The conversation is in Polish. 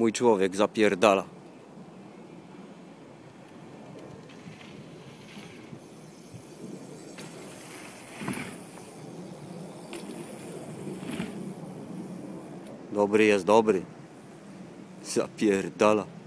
Mój człowiek zapierdala. Dobry jest dobry. Zapierdala.